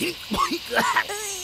いいから。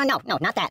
Uh, no, no, not that.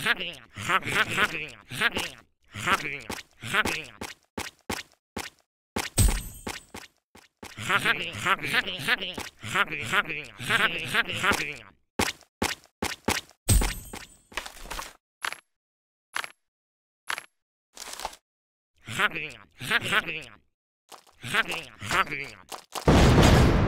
ハグリンハグリンハグリンハグリン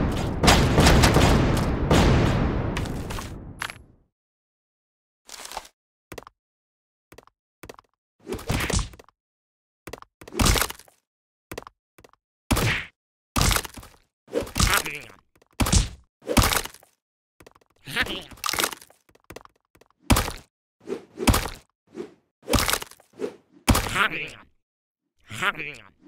Hurry up.